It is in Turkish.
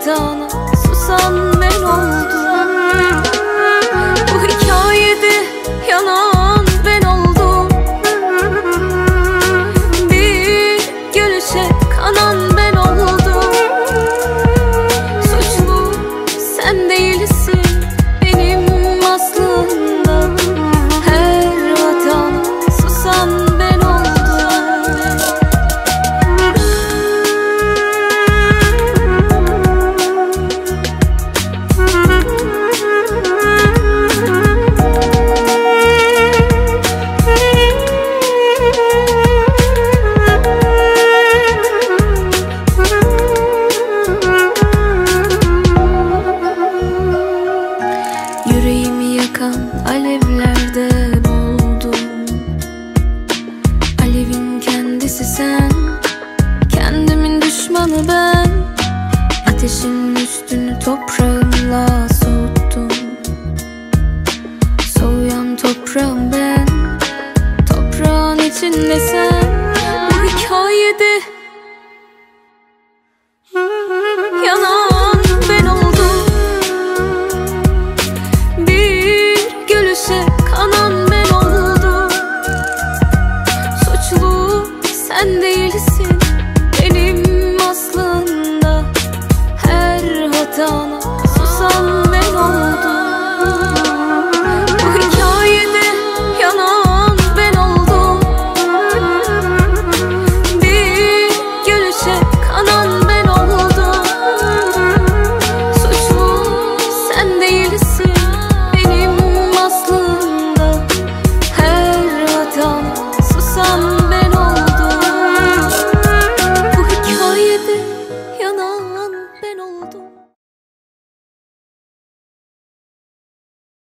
sevdana susan yakan alevlerde buldum Alevin kendisi sen Kendimin düşmanı ben. Ateşin üstünü toprağımla soğuttum. Soğuyan toprağım ben Toprağın içinde sen. Bu hikayede sen değilsin